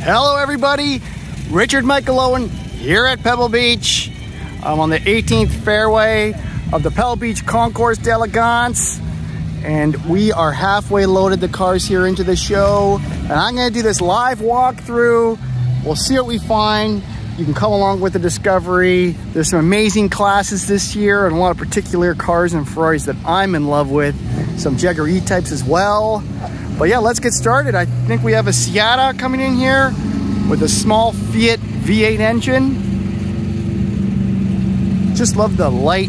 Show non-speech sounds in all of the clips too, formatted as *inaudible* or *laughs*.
Hello, everybody. Richard Michael Owen here at Pebble Beach. I'm on the 18th fairway of the Pebble Beach Concours d'Elegance, and we are halfway loaded the cars here into the show. And I'm going to do this live walkthrough. We'll see what we find. You can come along with the discovery. There's some amazing classes this year and a lot of particular cars and Ferraris that I'm in love with. Some Jaguar E-types as well. But yeah, let's get started. I think we have a Siata coming in here with a small Fiat V8 engine. Just love the light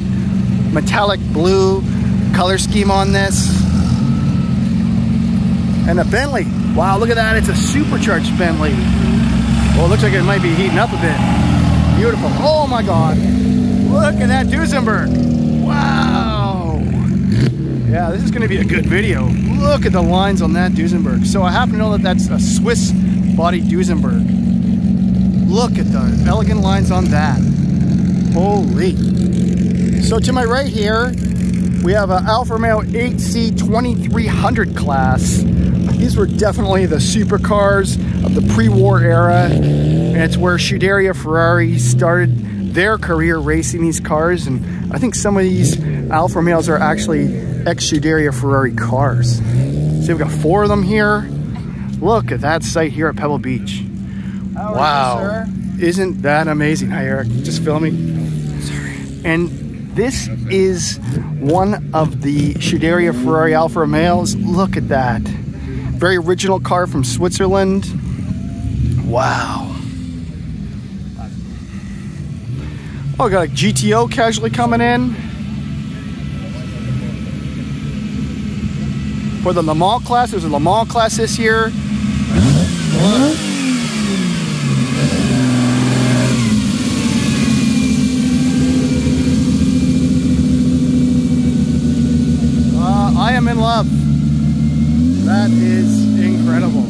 metallic blue color scheme on this. And a Bentley. Wow, look at that. It's a supercharged Bentley. Well, it looks like it might be heating up a bit. Beautiful. Oh my God. Look at that Duesenberg. Wow. Yeah, this is going to be a good video. Look at the lines on that Duesenberg. So I happen to know that that's a Swiss body Duesenberg. Look at the elegant lines on that. Holy. So to my right here, we have an Alfa Romeo 8C 2300 class. These were definitely the supercars of the pre-war era. And it's where Scuderia Ferrari started their career racing these cars. And I think some of these Alfa Romeos are actually ex-Scuderia Ferrari cars. See, we've got four of them here. Look at that site here at Pebble Beach. How wow. You, Isn't that amazing? Hi, Eric. Just filming. Sorry. And this is one of the Scuderia Ferrari Alfa Romeos. Look at that. Very original car from Switzerland. Wow. Oh, got a GTO casually coming in. For the Le Mans class. There's a Le Mans class this year. Uh, I am in love. That is incredible.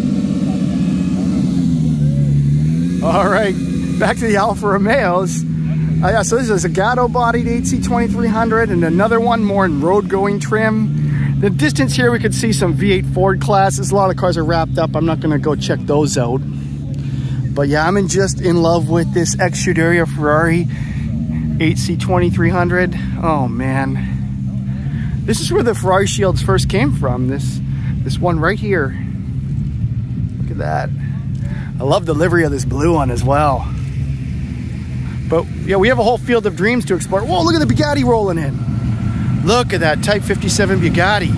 All right, back to the Alfa Romeos. Uh, yeah, so this is a Zagato bodied 8C2300 and another one more in road going trim. The distance here, we could see some V8 Ford classes. A lot of cars are wrapped up. I'm not gonna go check those out. But yeah, I'm in just in love with this ex-Scuderia Ferrari 8C2300. Oh man. This is where the Ferrari shields first came from. This, this one right here. Look at that. I love the livery of this blue one as well. But yeah, we have a whole field of dreams to explore. Whoa, look at the Bugatti rolling in. Look at that Type 57 Bugatti.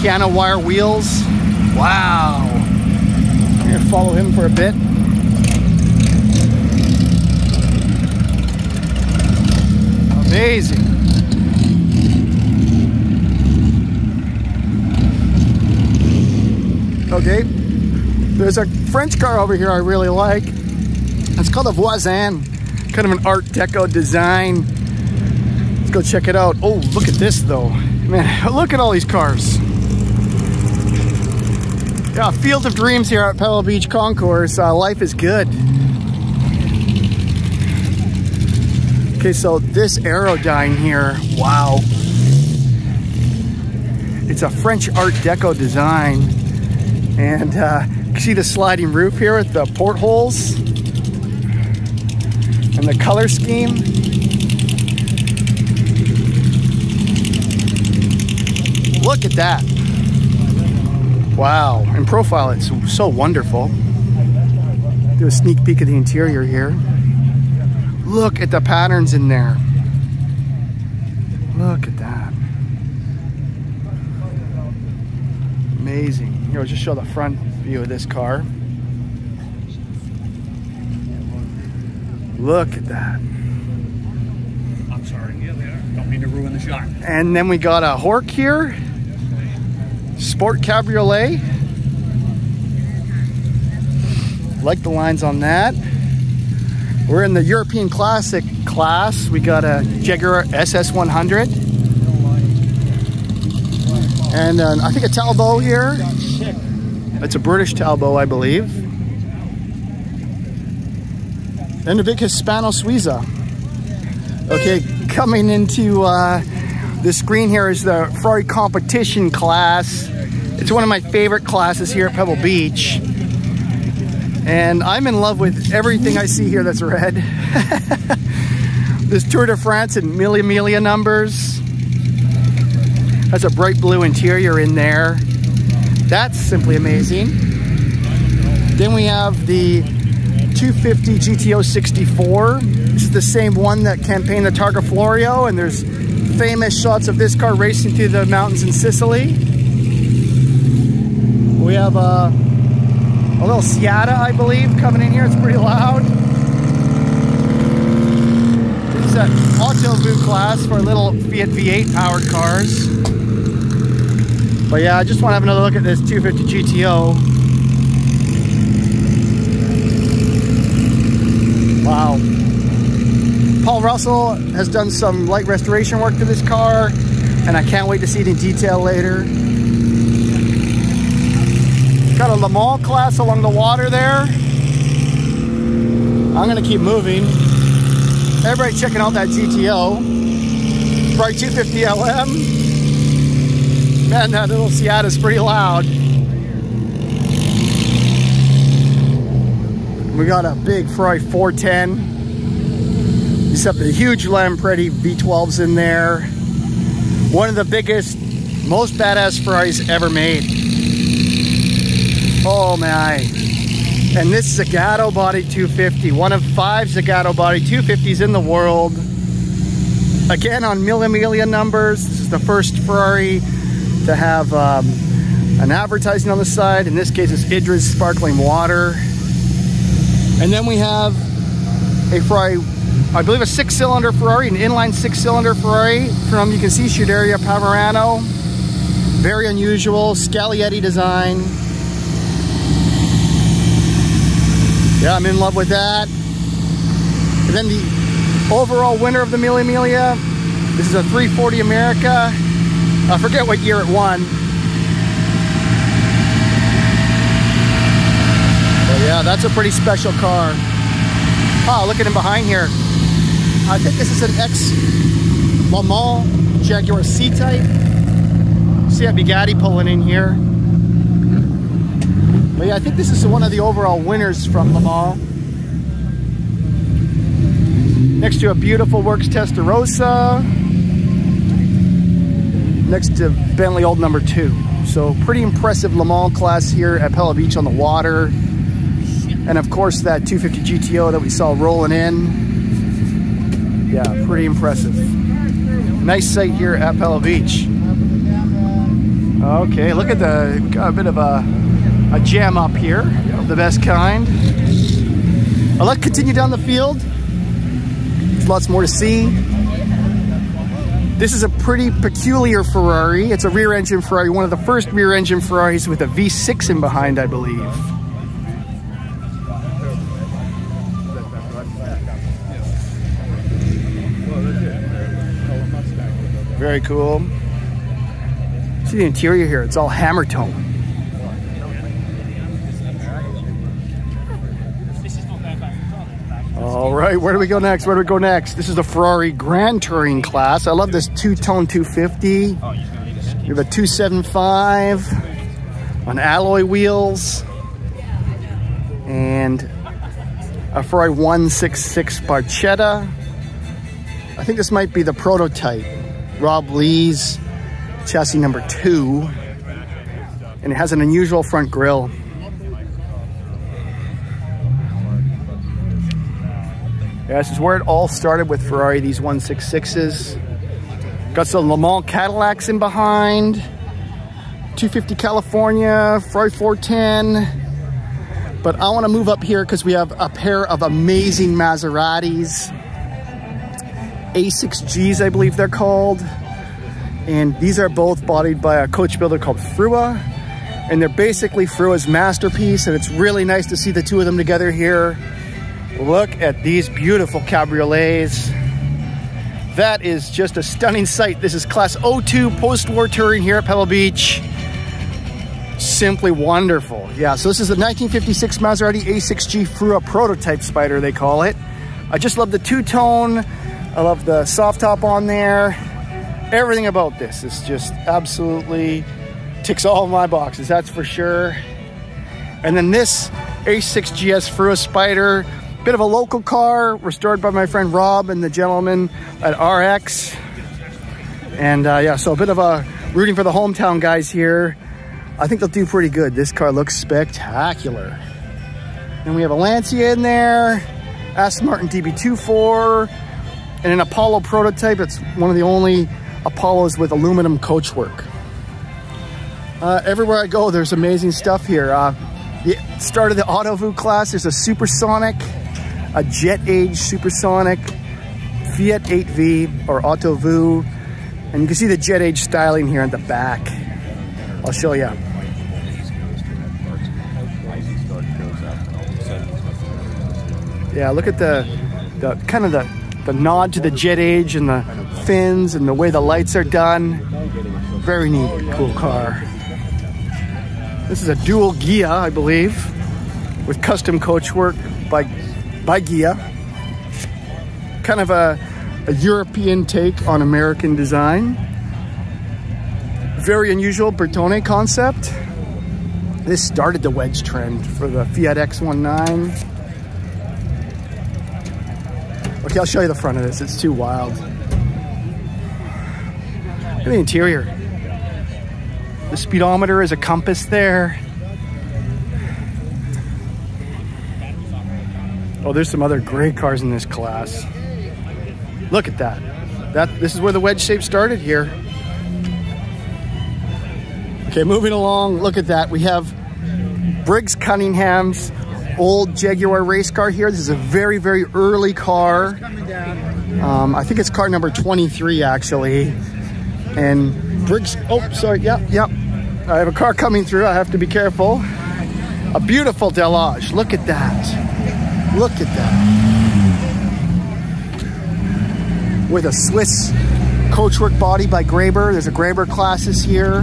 Piano wire wheels. Wow. I'm gonna follow him for a bit. Amazing. Oh, okay, there's a French car over here I really like. It's called a Voisin, kind of an Art Deco design go check it out. Oh, look at this though. Man, look at all these cars. Yeah, field of dreams here at Pebble Beach Concours. Uh, life is good. Okay, so this Aerodyne here, wow. It's a French Art Deco design. And uh, see the sliding roof here with the portholes and the color scheme. Look at that. Wow. In profile, it's so wonderful. Do a sneak peek of the interior here. Look at the patterns in there. Look at that. Amazing. Here, I'll just show the front view of this car. Look at that. I'm sorry. Don't mean to ruin the shot. And then we got a Horch here. Sport Cabriolet. Like the lines on that. We're in the European Classic class. We got a Jaguar SS100. And uh, I think a Talbot here. It's a British Talbot, I believe. And a big Hispano Suiza. Okay, coming into uh, the screen here is the Ferrari competition class. It's one of my favorite classes here at Pebble Beach. And I'm in love with everything I see here that's red. *laughs* this Tour de France and Mille Miglia numbers. Has a bright blue interior in there. That's simply amazing. Then we have the 250 GTO 64. This is the same one that campaigned the Targa Florio, and there's famous shots of this car racing through the mountains in Sicily. We have a, a little Siata, I believe, coming in here. It's pretty loud. This is an Otto Vu class for little Fiat V8 powered cars. But yeah, I just want to have another look at this 250 GTO. Wow. Paul Russell has done some light restoration work to this car, and I can't wait to see it in detail later. Got a Le Mans class along the water there. I'm gonna keep moving. Everybody checking out that GTO. Ferrari 250 LM. Man, that little Siata is pretty loud. We got a big Ferrari 410. These have the huge Lampredi V12s in there. One of the biggest, most badass Ferraris ever made. Oh my. And this Zagato Body 250, one of five Zagato Body 250s in the world. Again on Mille Miglia numbers. This is the first Ferrari to have um, an advertising on the side. In this case, it's Idris Sparkling Water. And then we have a Ferrari, I believe a six cylinder Ferrari, an inline six cylinder Ferrari from, you can see Scuderia Parravano. Very unusual, Scaglietti design. Yeah, I'm in love with that. And then the overall winner of the Mille Miglia, this is a 340 America. I forget what year it won. Yeah, that's a pretty special car. Oh, look at him behind here. I think this is an ex Le Mans Jaguar C-Type. See a Bugatti pulling in here. But yeah, I think this is one of the overall winners from Le Mans. Next to a beautiful Works Testarossa. Next to Bentley Old Number 2. So pretty impressive Le Mans class here at Pebble Beach on the water. And of course that 250 GTO that we saw rolling in. Yeah, pretty impressive. Nice sight here at Pebble Beach. Okay, look at the, got a bit of a, a jam up here, the best kind. I'll let continue down the field. There's lots more to see. This is a pretty peculiar Ferrari. It's a rear engine Ferrari, one of the first rear engine Ferraris with a V6 in behind, I believe. Very cool. See the interior here, it's all hammer tone. All right, where do we go next? Where do we go next? This is the Ferrari Grand Touring class. I love this two-tone 250. We have a 275 on alloy wheels. And a Ferrari 166 Barchetta. I think this might be the prototype. Rob Lee's chassis number two. And it has an unusual front grille. Yeah, this is where it all started with Ferrari, these 166s. Got some Le Mans Cadillacs in behind. 250 California, Ferrari 410. But I want to move up here because we have a pair of amazing Maseratis. A6Gs, I believe they're called. And these are both bodied by a coach builder called Frua. And they're basically Frua's masterpiece. And it's really nice to see the two of them together here. Look at these beautiful cabriolets. That is just a stunning sight. This is class 02 post-war touring here at Pebble Beach. Simply wonderful. Yeah, so this is the 1956 Maserati A6G Frua prototype spider, they call it. I just love the two-tone. I love the soft top on there. Everything about this is just absolutely ticks all my boxes, that's for sure. And then this A6 GS Frua Spider, bit of a local car, restored by my friend Rob and the gentleman at RX. And uh, yeah, so a bit of a rooting for the hometown guys here. I think they'll do pretty good. This car looks spectacular. And we have a Lancia in there, Aston Martin DB24, and an Apollo prototype. It's one of the only Apollos with aluminum coachwork. Uh, everywhere I go, there's amazing stuff here. Uh, the start of the Otto Vu class, there's a supersonic, a jet age supersonic, Fiat 8V or Otto Vu, and you can see the jet age styling here at the back. I'll show you. Yeah, look at the, the kind of the, the nod to the jet age and the fins and the way the lights are done. Very neat, cool car. This is a dual Ghia, I believe, with custom coachwork by, by Ghia. Kind of a, a European take on American design. Very unusual Bertone concept. This started the wedge trend for the Fiat X19. Okay, I'll show you the front of this. It's too wild. Look at the interior. The speedometer is a compass there. Oh, there's some other great cars in this class. Look at that. That this is where the wedge shape started here. Okay, moving along. Look at that. We have Briggs Cunningham's old Jaguar race car here. This is a very, very early car. Um, I think it's car number 23 actually. And Briggs, oh, sorry, yep, yep. I have a car coming through. I have to be careful. A beautiful Delage. Look at that. Look at that. With a Swiss coachwork body by Graber. There's a Graber classes here.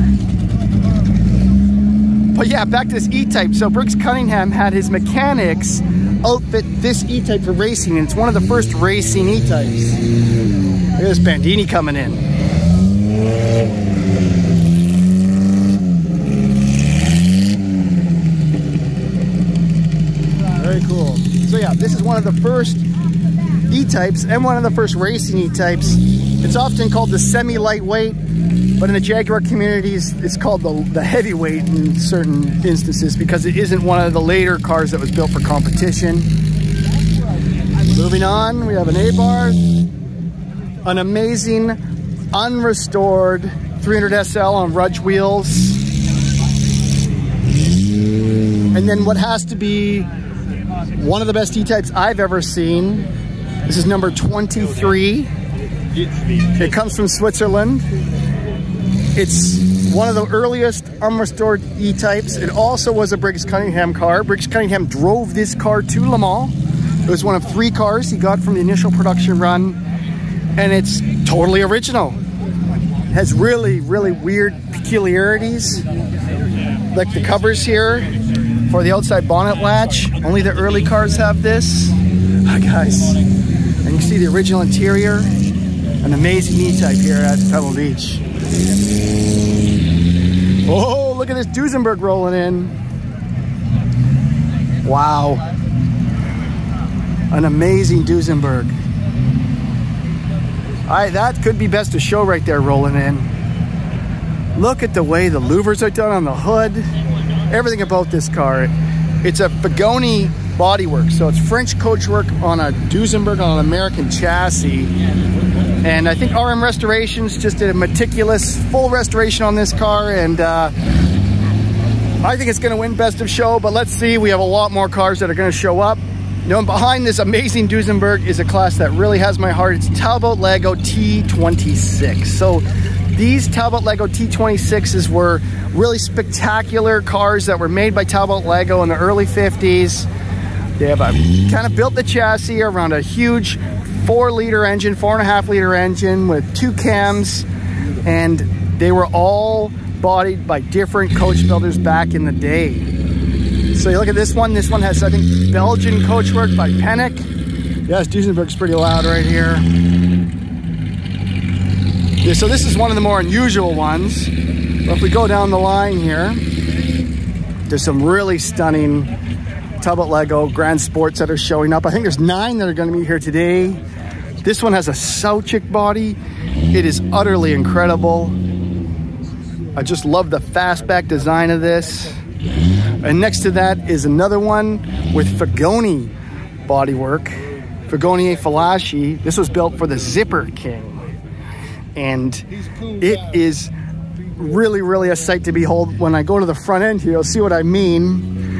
But yeah, back to this E-Type. So Briggs Cunningham had his mechanics outfit this E-Type for racing, and it's one of the first racing E-Types. Look at this Bandini coming in. Very cool. So yeah, this is one of the first E-Types and one of the first racing E-Types. It's often called the semi-lightweight but in the Jaguar communities, it's called the, the heavyweight in certain instances because it isn't one of the later cars that was built for competition. Moving on, we have an Abarth, an amazing, unrestored 300 SL on Rudge wheels. And then what has to be one of the best E-types I've ever seen. This is number 23. It comes from Switzerland. It's one of the earliest unrestored E-types. It also was a Briggs Cunningham car. Briggs Cunningham drove this car to Le Mans. It was one of three cars he got from the initial production run, and it's totally original. It has really, really weird peculiarities, like the covers here for the outside bonnet latch. Only the early cars have this. Hi guys. And you see the original interior. An amazing E-type here at Pebble Beach. Oh, look at this Duesenberg rolling in. Wow. An amazing Duesenberg. I, that could be best of show right there rolling in. Look at the way the louvers are done on the hood. Everything about this car. It's a Figoni bodywork. So it's French coachwork on a Duesenberg on an American chassis. And I think RM Restorations just did a meticulous full restoration on this car. And uh, I think it's going to win best of show. But let's see. We have a lot more cars that are going to show up. You know, behind this amazing Duesenberg is a class that really has my heart. It's Talbot Lago T26. So these Talbot Lago T26s were really spectacular cars that were made by Talbot Lago in the early 50s. They have a kind of built the chassis around a huge four liter engine, four and a half liter engine with two cams, and they were all bodied by different coach builders back in the day. So you look at this one, this one has, I think, Belgian coachwork by Pennock. Yes, Duesenberg's pretty loud right here. Yeah, so this is one of the more unusual ones. But if we go down the line here, there's some really stunning Talbot Lago Grand Sports that are showing up. I think there's nine that are going to be here today. This one has a Saoutchik body. It is utterly incredible. I just love the fastback design of this. And next to that is another one with Figoni bodywork. Figoni Falaschi. This was built for the Zipper King. And it is really, really a sight to behold. When I go to the front end here, you'll see what I mean.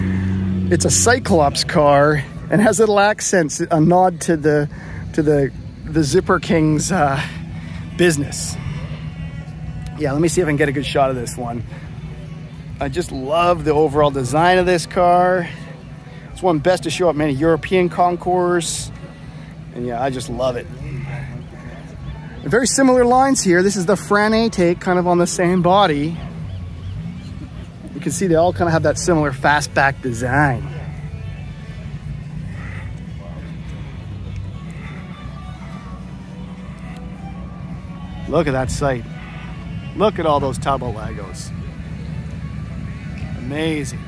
It's a Cyclops car and has little accents, a nod to the to the the Zipper King's uh, business. Yeah, let me see if I can get a good shot of this one. I just love the overall design of this car. It's one best to show up many European concours. And yeah, I just love it. Very similar lines here. This is the Fran take kind of on the same body. You can see they all kind of have that similar fastback design. Look at that sight. Look at all those Talbot Lagos. Amazing.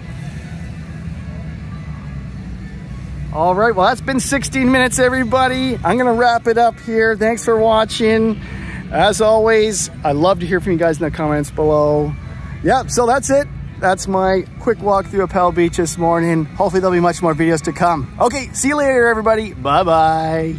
All right, well, that's been 16 minutes, everybody. I'm to wrap it up here. Thanks for watching. As always, I love to hear from you guys in the comments below. Yep, so that's it. That's my quick walk through Pebble Beach this morning. Hopefully there'll be much more videos to come. Okay, see you later, everybody. Bye-bye.